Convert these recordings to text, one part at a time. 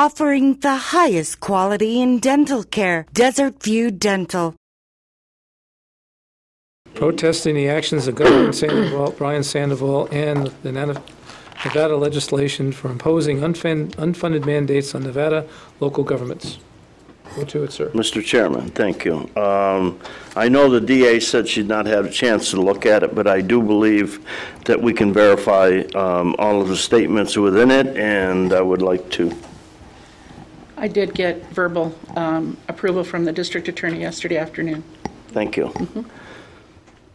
offering the highest quality in dental care. Desert View Dental. protesting the actions of Governor Sandoval, Brian Sandoval, and the Nevada legislation for imposing unfun- unfunded mandates on Nevada local governments. Go to it, sir. Mr. Chairman, thank you. Um, I know the DA said she'd not had a chance to look at it, but I do believe that we can verify um, all of the statements within it, and I would like to, I did get verbal um, approval from the district attorney yesterday afternoon. thank you.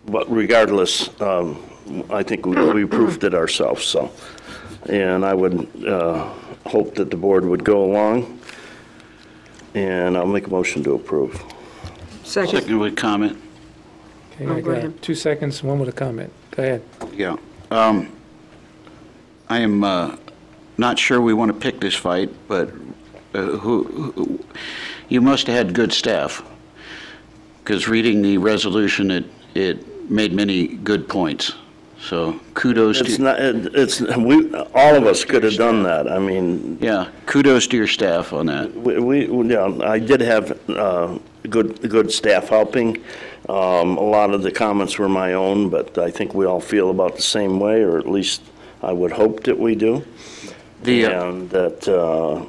But regardless, um, I think we we proofed it ourselves, so. And I would uh, hope that the board would go along, and I'll make a motion to approve. Second. Second with comment. Okay, Oh, I go got ahead. two seconds, one with a comment. Go ahead. Yeah. Um, I am uh, not sure we want to pick this fight, but who, who- you must have had good staff, because reading the resolution, it, it made many good points. So kudos It's to, not, it- it's, we, all of us could have done that. I mean, yeah, kudos to your staff on that. We, we, yeah, I did have uh, good, good staff helping. Um, A lot of the comments were my own, but I think we all feel about the same way, or at least I would hope that we do. The, uh, And that, uh,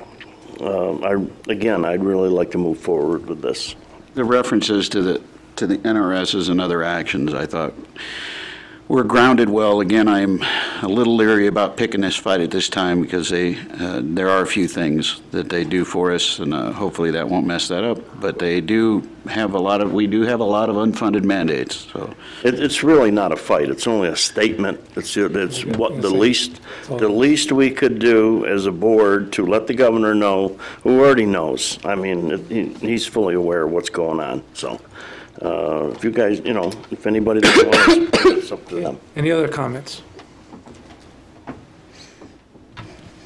um, I, again, I'd really like to move forward with this. the references to the, to the NRSs and other actions, I thought were grounded well. Again, I'm a little leery about picking this fight at this time because they, uh, there are a few things that they do for us, and uh, hopefully that won't mess that up. But they do have a lot of, we do have a lot of unfunded mandates, so. It, it's really not a fight, it's only a statement. It's, it's what the least, the least we could do as a board to let the governor know, who already knows. I mean, it- he- he's fully aware of what's going on, so. Uh, If you guys, you know, if anybody doesn't to, support it's up to them. Any other comments?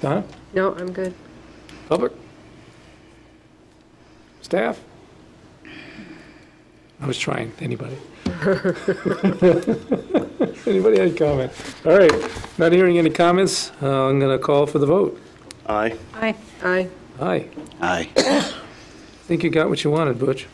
Donna? No, I'm good. Public? Staff? I was trying, anybody? Anybody had a comment? All right, not hearing any comments, uh, I'm going to call for the vote. Aye? Aye. Aye. Aye. Aye. I Think you got what you wanted, Butch?